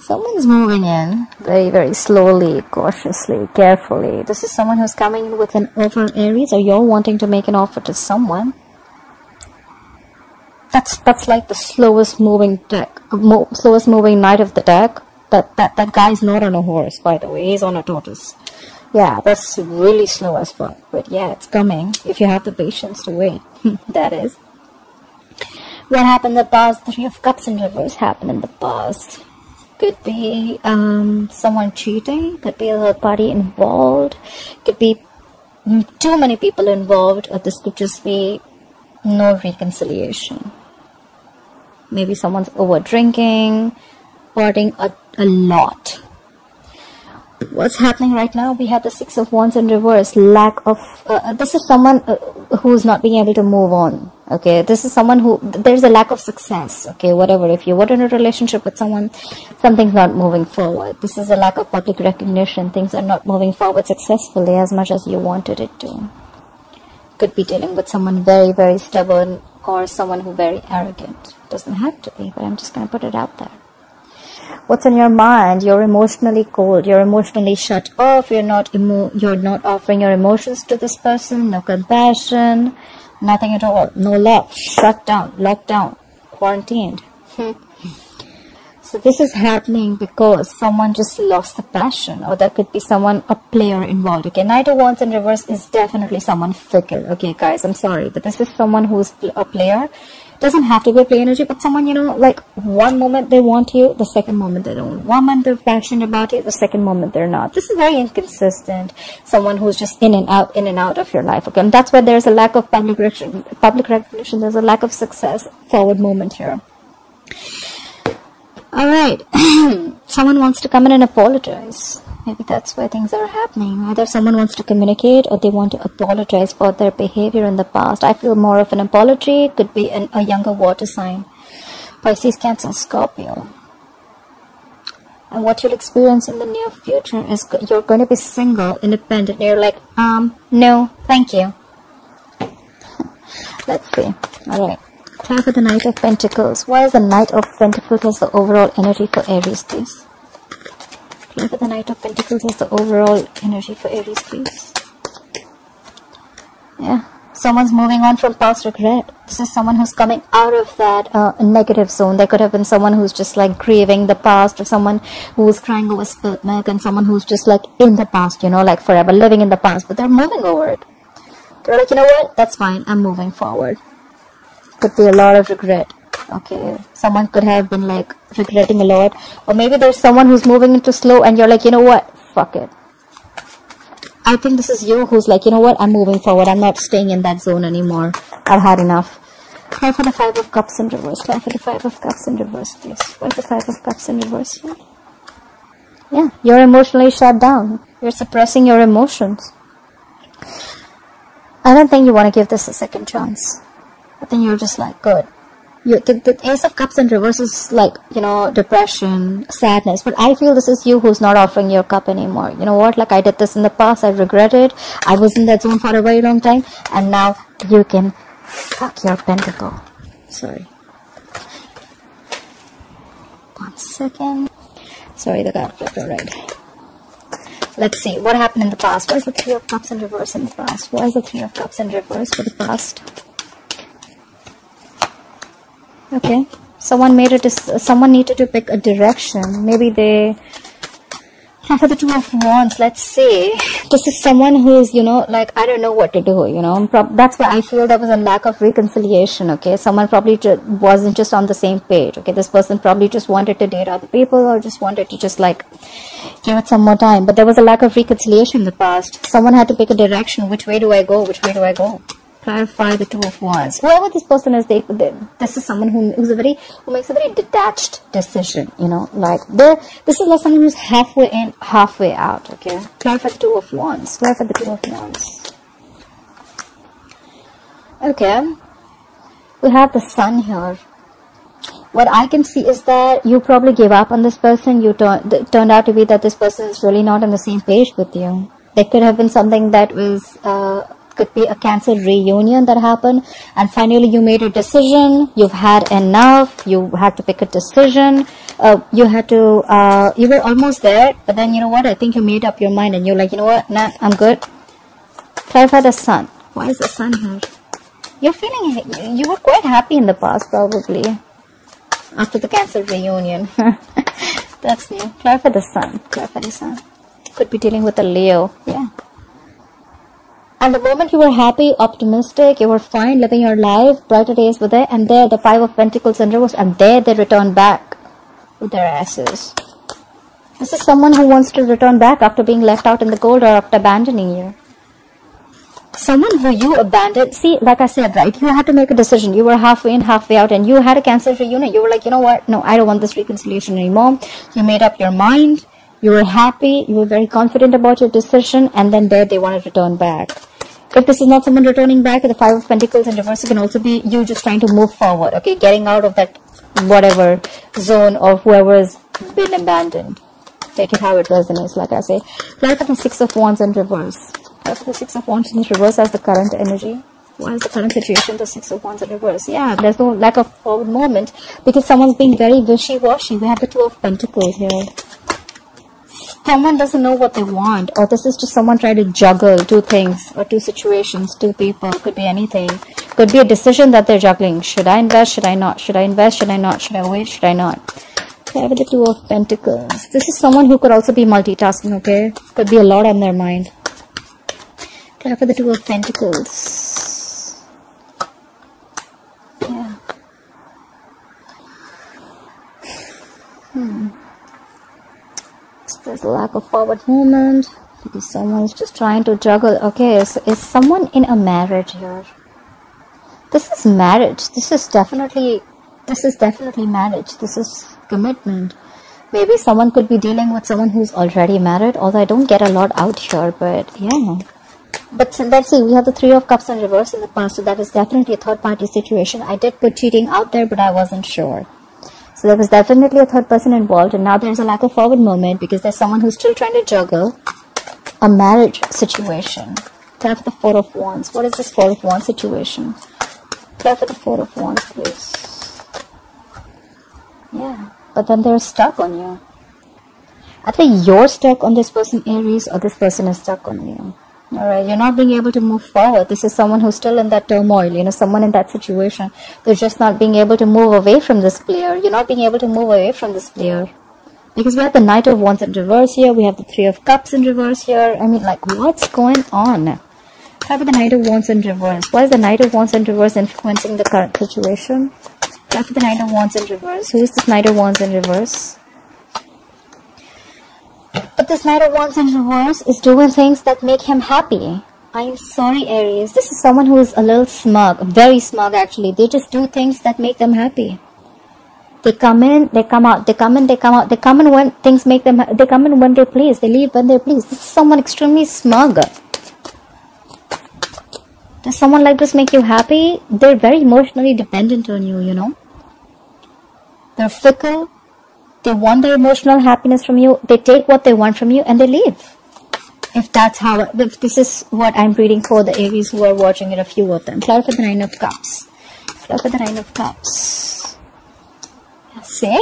Someone's moving in very, very slowly, cautiously, carefully. This is someone who's coming in with an offer, Aries, or you're wanting to make an offer to someone. That's that's like the slowest moving deck, mo slowest moving knight of the deck. That that that guy's not on a horse, by the way. He's on a tortoise. Yeah, that's really slow as fuck. But yeah, it's coming if you have the patience to wait. that is. What happened in the past? Three of Cups in reverse happened in the past. Could be um, someone cheating, could be a third party involved, could be too many people involved, or this could just be no reconciliation. Maybe someone's over drinking, partying a, a lot. What's happening right now? We have the Six of Wands in reverse. Lack of. Uh, this is someone uh, who's not being able to move on okay this is someone who there's a lack of success okay whatever. If you were in a relationship with someone something's not moving forward. This is a lack of public recognition. Things are not moving forward successfully as much as you wanted it to. Could be dealing with someone very very stubborn or someone who very arrogant. Doesn't have to be but i'm just going to put it out there. What's in your mind? You're emotionally cold. You're emotionally shut off. You're not emo- you're not offering your emotions to this person. No compassion Nothing at all. No love. Shut down. Locked down. Quarantined. Hmm. so this is happening because someone just lost the passion or there could be someone, a player involved. Okay, Knight of Wands in reverse is definitely someone fickle. Okay, guys, I'm sorry, but this is someone who's a player doesn't have to be play energy, but someone, you know, like one moment they want you, the second moment they don't. One moment they're passionate about it, the second moment they're not. This is very inconsistent. Someone who's just in and out, in and out of your life. Okay, and that's why there's a lack of public recognition. Public recognition. There's a lack of success. Forward moment here. All right, someone wants to come in and apologize. Maybe that's why things are happening. Either someone wants to communicate or they want to apologize for their behavior in the past. I feel more of an apology. Could be an, a younger water sign. Pisces, Cancer, Scorpio. And what you'll experience in the near future is you're going to be single, independent. You're like, um, no, thank you. Let's see. All right. For the Knight of Pentacles. Why is the Knight of Pentacles the overall energy for Aries, please? At the Knight of Pentacles as the overall energy for Aries, please. Yeah. Someone's moving on from past regret. This is someone who's coming out of that uh, negative zone. There could have been someone who's just like grieving the past or someone who's crying over spilt milk and someone who's just like in the past, you know, like forever living in the past, but they're moving over it. They're like, you know what? That's fine. I'm moving forward. Could be a lot of regret. Okay someone could have been like regretting a lot. Or maybe there's someone who's moving into slow and you're like you know what? Fuck it. I think this is you who's like you know what? I'm moving forward. I'm not staying in that zone anymore. I've had enough. Try for the five of cups in reverse. Try for the five of cups in reverse please. Where's the five of cups in reverse. Yeah you're emotionally shut down. You're suppressing your emotions. I don't think you want to give this a second chance I think you're just like good. You, the, the ace of cups in reverse is like you know depression sadness. But i feel this is you who's not offering your cup anymore. You know what? Like i did this in the past. I regret it i was in that zone for a very long time. And now you can fuck your pentacle. Sorry. One second. Sorry the card flipped alright let's see. What happened in the past? Why is the three of cups in reverse in the past? Why is the three of cups in reverse for the past okay. Someone made it someone needed to pick a direction. Maybe they for the two of wands let's say this is someone who's you know like i don't know what to do you know. That's why i feel there was a lack of reconciliation okay. Someone probably wasn't just on the same page okay. This person probably just wanted to date other people or just wanted to just like give it some more time. But there was a lack of reconciliation in the past. Someone had to pick a direction. Which way do i go? Which way do i go clarify the two of wands whoever this person is they, they this is someone who who's a very who makes a very detached decision you know like they this is like someone who's halfway in halfway out okay? Clarify the two of wands. Clarify the two of wands. Okay. We have the sun here. What I can see is that you probably gave up on this person. You turned turned out to be that this person is really not on the same page with you. There could have been something that was uh, could be a cancer reunion that happened and finally you made a decision you've had enough you had to pick a decision uh, you had to, uh, you were almost there, but then you know what? I think you made up your mind and you're like, you know what? Nah, I'm good. Clarify the sun. Why is the sun here? You're feeling, you were quite happy in the past, probably. After the Cancer reunion. That's new. Clarify the sun. Clarify the sun. Could be dealing with a Leo. Yeah. And the moment you were happy, optimistic, you were fine, living your life, brighter days were there, and there the Five of Pentacles and Reverse, and there they return back with their asses. This is someone who wants to return back after being left out in the cold or after abandoning you. Someone who you abandoned, see, like I said, right, you had to make a decision. You were halfway in, halfway out, and you had a cancer reunion. You were like, you know what, no, I don't want this reconciliation anymore. You made up your mind, you were happy, you were very confident about your decision, and then there they want to return back if this is not someone returning back, the Five of Pentacles in reverse, can also be you just trying to move forward, okay? Getting out of that whatever zone of whoever has been abandoned. Take it how it resonates, like I say. Clarify the Six of Wands in reverse. Clarify the Six of Wands in reverse as the current energy. Why is the current situation the Six of Wands in reverse? Yeah, there's no lack of forward movement because someone's being very wishy-washy. We have the Two of Pentacles here someone doesn't know what they want or this is just someone trying to juggle two things or two situations two people. Could be anything. Could be a decision that they're juggling. Should i invest? Should i not? Should i invest? Should i not? Should i wait? Should i not? Okay with the two of pentacles. This is someone who could also be multitasking okay? Could be a lot on their mind. Okay for the two of pentacles yeah hmm there's a lack of forward movement. Because someone's just trying to juggle. Okay so is someone in a marriage here? This is marriage. This is definitely this is definitely marriage. This is commitment. Maybe someone could be dealing with someone who's already married although i don't get a lot out here but yeah. But let's see we have the three of cups in reverse in the past so that is definitely a third party situation. I did put cheating out there but i wasn't sure so there was definitely a third person involved, and now there's a lack of forward movement because there's someone who's still trying to juggle a marriage situation. For the Four of Wands. What is this Four of Wands situation? For the Four of Wands, please. Yeah, but then they're stuck on you. I think you're stuck on this person, Aries, or this person is stuck on you. All right, you're not being able to move forward. This is someone who's still in that turmoil, you know, someone in that situation. They're just not being able to move away from this player. You're not being able to move away from this player. Because we have the Knight of Wands in reverse here. We have the Three of Cups in reverse here. I mean, like, what's going on? How about the Knight of Wands in reverse? Why is the Knight of Wands in reverse influencing the current situation? About the Knight of Wands in reverse? Who is this Knight of Wands in reverse? This Knight of Wands in reverse is doing things that make him happy. I'm sorry, Aries. This is someone who is a little smug, very smug actually. They just do things that make them happy. They come in, they come out, they come in, they come out, they come in when things make them, they come in when they please, they leave when they please. This is someone extremely smug. Does someone like this make you happy? They're very emotionally dependent on you, you know. They're fickle, they want their emotional happiness from you. They take what they want from you and they leave. If that's how, if this is what I'm reading for the Aries who are watching it, a few of them. Clarify the Nine of Cups. Clarify the Nine of Cups. Say?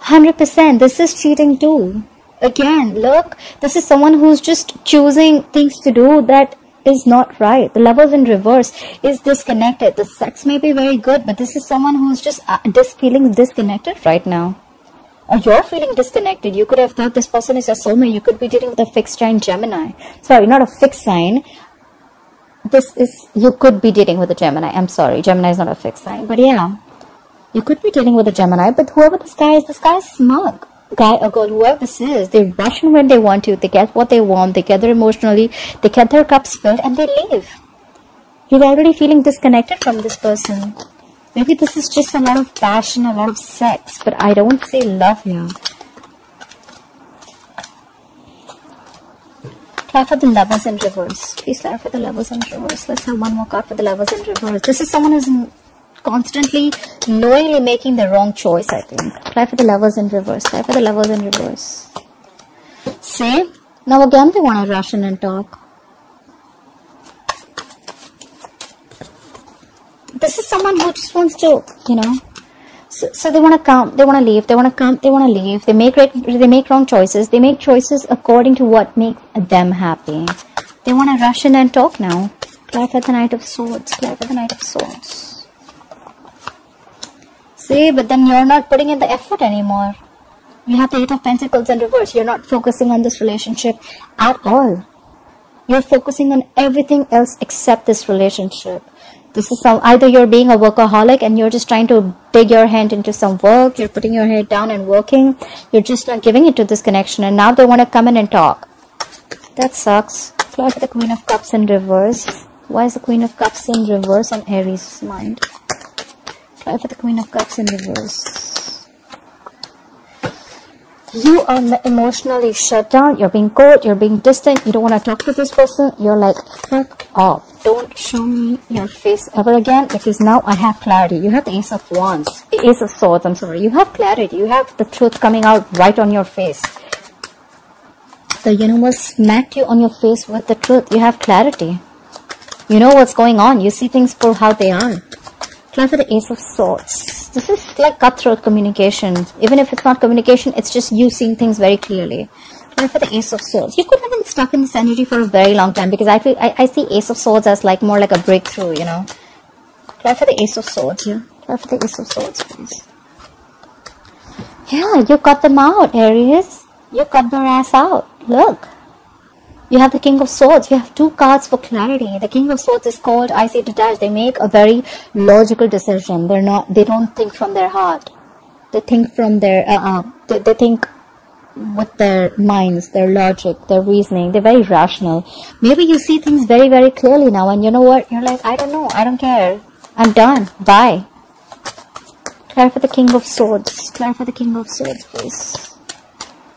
100%. This is cheating too. Again, look, this is someone who's just choosing things to do that is not right. The lovers in reverse is disconnected. The sex may be very good, but this is someone who's just uh, dis feeling disconnected right now or you're feeling disconnected. You could have thought this person is a soulmate. You could be dealing with a fixed sign Gemini. Sorry, not a fixed sign. This is, you could be dealing with a Gemini. I'm sorry, Gemini is not a fixed sign. But yeah, you could be dealing with a Gemini. But whoever this guy is, this guy is smug. Guy or girl, whoever this is, they rush in when they want to. They get what they want. They gather emotionally. They get their cups filled and they leave. You're already feeling disconnected from this person. Maybe this is just a lot of passion, a lot of sex, but I don't say love here. Clarify the lovers in reverse. Please clarify the lovers in reverse. Let's have one more card for the lovers in reverse. This is someone who's constantly, knowingly making the wrong choice, I think. Clarify the lovers in reverse. Clarify the lovers in reverse. See? Now again they want to rush in and talk. This is someone who just wants to, you know, So, so they want to come, they want to leave, they want to come, they want to leave. They make right, they make wrong choices. They make choices according to what makes them happy. They want to rush in and talk now. Clarify the Knight of Swords. Clarify the Knight of Swords. See, but then you're not putting in the effort anymore. You have the Eight of Pentacles in reverse. You're not focusing on this relationship at all. You're focusing on everything else except this relationship. This is some, either you're being a workaholic and you're just trying to dig your hand into some work, you're putting your head down and working, you're just not giving it to this connection and now they want to come in and talk. That sucks. Flirt the Queen of Cups in reverse. Why is the Queen of Cups in reverse on Aries' mind? Try for the Queen of Cups in reverse you are emotionally shut down, you're being cold, you're being distant, you don't want to talk to this person, you're like, fuck off. Don't show me your face ever again because now I have clarity. You have the Ace of Wands, Ace of Swords, I'm sorry. You have clarity. You have the truth coming out right on your face. The universe smacked you on your face with the truth. You have clarity. You know what's going on. You see things for how they are. Try for the Ace of Swords. This is like cutthroat communication. Even if it's not communication, it's just you seeing things very clearly. Try for the Ace of Swords. You could have been stuck in this energy for a very long time because I feel I, I see Ace of Swords as like more like a breakthrough, you know. Try for the Ace of Swords here. Try for the Ace of Swords, please. Yeah, you cut them out, Aries. You cut their ass out. Look. You have the King of Swords. You have two cards for clarity. The King of Swords is called I see detached. They make a very logical decision. They're not. They don't think from their heart. They think from their. Uh, uh, they, they think with their minds, their logic, their reasoning. They're very rational. Maybe you see things very, very clearly now, and you know what? You're like, I don't know. I don't care. I'm done. Bye. Clarify the King of Swords. Clarify the King of Swords, please.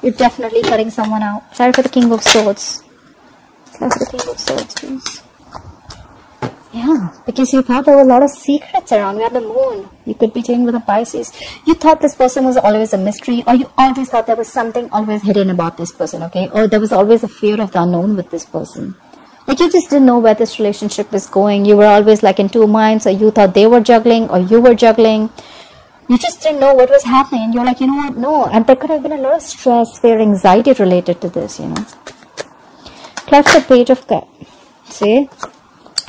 You're definitely cutting someone out. Clarify the King of Swords. That's the King of Swords, please. Yeah, because you thought there were a lot of secrets around. We had the moon. You could be dealing with a Pisces. You thought this person was always a mystery, or you always thought there was something always hidden about this person, okay? Or there was always a fear of the unknown with this person. Like you just didn't know where this relationship was going. You were always like in two minds, or you thought they were juggling, or you were juggling. You just didn't know what was happening, you're like, you know what? No. And there could have been a lot of stress, fear, anxiety related to this, you know plus the page of cup see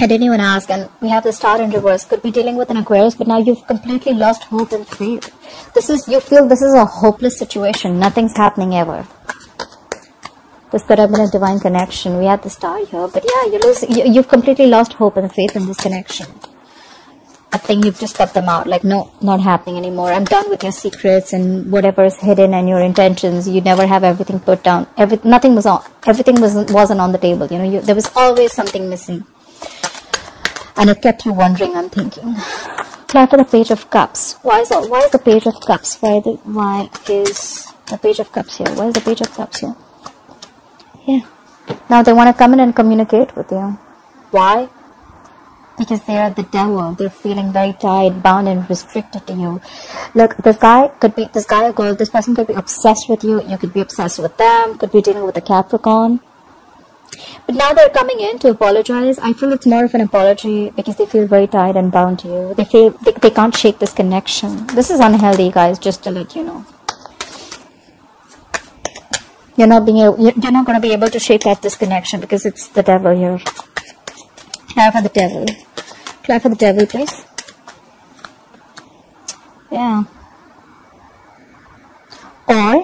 I anyone asked, and we have the star in reverse could be dealing with an Aquarius but now you've completely lost hope and faith this is you feel this is a hopeless situation nothing's happening ever this could have been a divine connection we had the star here but yeah you lose you, you've completely lost hope and faith in this connection I think you've just cut them out. Like, no, not happening anymore. I'm done with your secrets and whatever is hidden and your intentions. You never have everything put down. Every, nothing was on. Everything wasn't wasn't on the table. You know, you, there was always something missing, and it kept you wondering. I'm thinking. Try for the Page of Cups. Why is why is the Page of Cups? Why the why is the Page of Cups here? Why is the Page of Cups here? Yeah. Now they want to come in and communicate with you. Why? because they are the devil. They're feeling very tied, bound, and restricted to you. Look, this guy could be, this guy or girl, this person could be obsessed with you. You could be obsessed with them, could be dealing with a Capricorn. But now they're coming in to apologize. I feel it's more of an apology because they feel very tied and bound to you. They feel they, they can't shake this connection. This is unhealthy, guys, just to let you know. You're not being able, you're not going to be able to shake that disconnection because it's the devil here. Have for the devil. Clap for the devil, please. Yeah. Or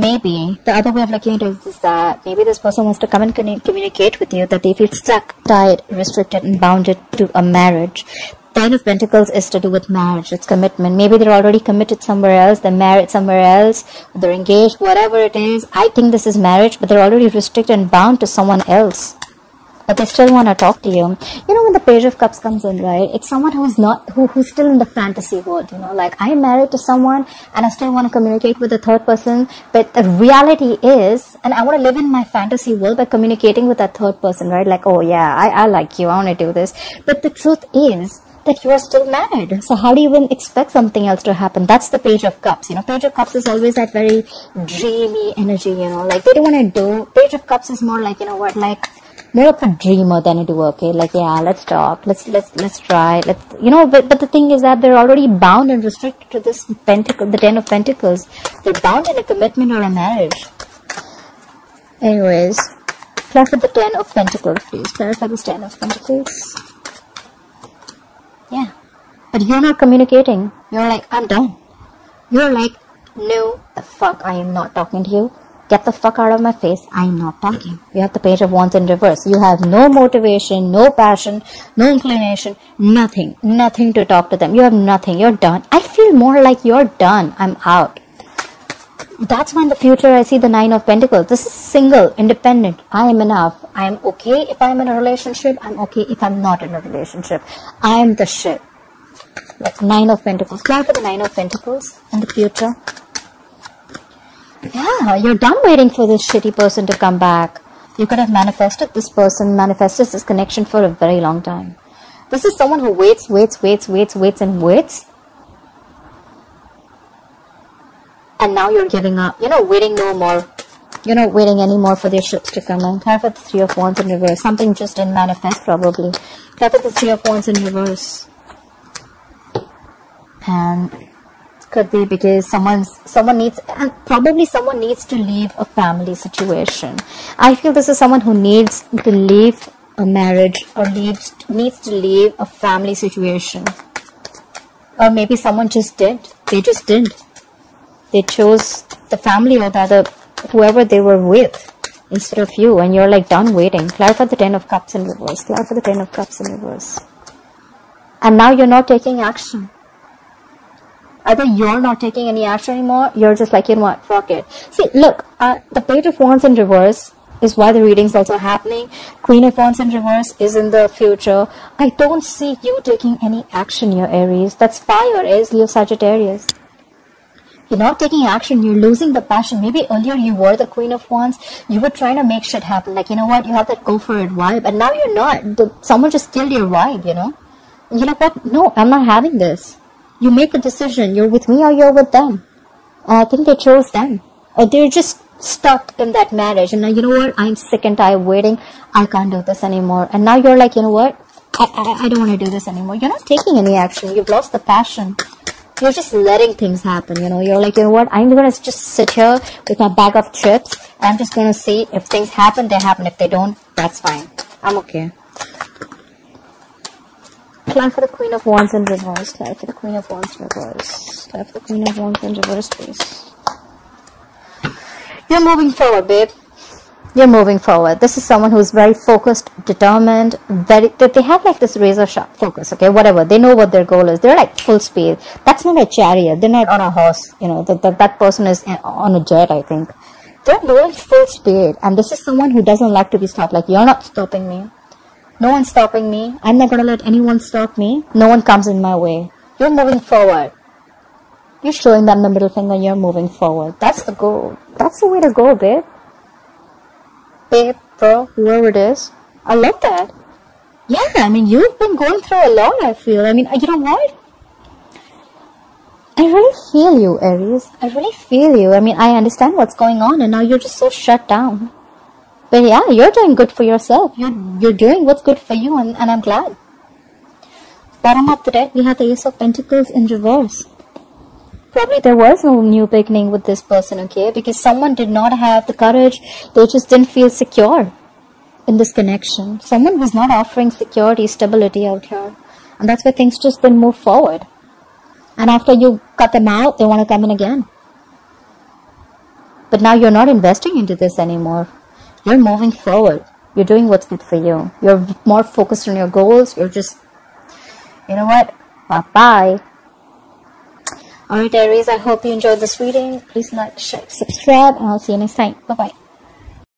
maybe the other way of looking at it is that maybe this person wants to come and communicate with you that they feel stuck, tied, restricted, and bounded to a marriage. Nine of Pentacles is to do with marriage, it's commitment. Maybe they're already committed somewhere else, they're married somewhere else, they're engaged, whatever it is. I think this is marriage, but they're already restricted and bound to someone else but they still want to talk to you. You know, when the Page of Cups comes in, right? It's someone who's not, who, who's still in the fantasy world, you know, like I'm married to someone and I still want to communicate with the third person, but the reality is, and I want to live in my fantasy world by communicating with that third person, right? Like, oh yeah, I, I like you, I want to do this. But the truth is, that you are still married. So how do you even expect something else to happen? That's the Page of Cups. You know, Page of Cups is always that very dreamy energy, you know, like they don't want to do. Page of Cups is more like, you know what, like more of a dreamer than a doer. Okay, like yeah, let's talk, let's let's let's try, let's you know. But but the thing is that they're already bound and restricted to this pentacle, the ten of pentacles. They're bound in a commitment or a marriage. Anyways, clarify the ten of pentacles, please. Clarify the ten of pentacles. Yeah, but you're not communicating. You're like, I'm done. You're like, no, the fuck, I am not talking to you. Get the fuck out of my face. I'm not talking. You have the page of wands in reverse. You have no motivation, no passion, no inclination, nothing. Nothing to talk to them. You have nothing. You're done. I feel more like you're done. I'm out. That's why in the future I see the Nine of Pentacles. This is single, independent. I am enough. I am okay if I'm in a relationship. I'm okay if I'm not in a relationship. I am the shit. Like Nine of Pentacles. Why for the Nine of Pentacles in the future? Yeah, you're done waiting for this shitty person to come back. You could have manifested this person, manifested this connection for a very long time. This is someone who waits, waits, waits, waits, waits, and waits. And now you're giving up. You're not waiting no more. You're not waiting anymore for their ships to come in. Clarify the Three of Wands in reverse. Something just didn't manifest, probably. Clarify the Three of Wands in reverse. And could be because someone's someone needs and probably someone needs to leave a family situation. I feel this is someone who needs to leave a marriage or leaves needs to leave a family situation. Or maybe someone just did. They just did. They chose the family or the other whoever they were with instead of you. And you're like done waiting. Clarify the ten of cups in reverse. Clarify the ten of cups in reverse. And now you're not taking action either you're not taking any action anymore, you're just like, you know what, fuck it. See, look, uh, the Page of Wands in reverse is why the reading's also happening. Queen of Wands in reverse is in the future. I don't see you taking any action, your Aries. That's fire, is Leo Sagittarius. You're not taking action, you're losing the passion. Maybe earlier you were the Queen of Wands, you were trying to make shit happen. Like, you know what, you have that go for it vibe, and now you're not. Someone just killed your vibe, you know? You're like, what? No, I'm not having this. You make a decision. You're with me or you're with them. I think they chose them. Or they're just stuck in that marriage. And now, you know what? I'm sick and tired of waiting. I can't do this anymore. And now you're like, you know what? I, I, I don't want to do this anymore. You're not taking any action. You've lost the passion. You're just letting things happen, you know. You're like, you know what? I'm going to just sit here with my bag of chips. I'm just going to see if things happen, they happen. If they don't, that's fine. I'm okay. Plan for the Queen of Wands in reverse. Plan for the Queen of Wands in reverse. Plan for the Queen of Wands in reverse, please. You're moving forward, babe. You're moving forward. This is someone who's very focused, determined, very, that they have like this razor sharp focus, okay, whatever. They know what their goal is. They're like full speed. That's not a chariot. They're not on a horse, you know, that, that, that person is eh, on a jet, I think. They're going full speed. And this is someone who doesn't like to be stopped. Like, you're not stopping me. No one's stopping me. I'm not to let anyone stop me. No one comes in my way. You're moving forward. You're showing them the middle finger. You're moving forward. That's the goal. That's the way to go, babe. Babe, bro, whoever it is. I love that. Yeah, I mean, you've been going through a lot, I feel. I mean, uh, you know what? I really feel you, Aries. I really feel you. I mean, I understand what's going on, and now you're just so shut down. But yeah, you're doing good for yourself. You're, you're doing what's good for you, and, and I'm glad. Bottom of the deck, we have the Ace of Pentacles in reverse. Probably there was no new beginning with this person, okay? Because someone did not have the courage. They just didn't feel secure in this connection. Someone was not offering security, stability out here. And that's why things just didn't move forward. And after you cut them out, they want to come in again. But now you're not investing into this anymore. You're moving forward. You're doing what's good for you. You're more focused on your goals. You're just, you know what? Bye bye. Alright, Aries, I hope you enjoyed this reading. Please like, share, subscribe, and I'll see you next time. Bye bye.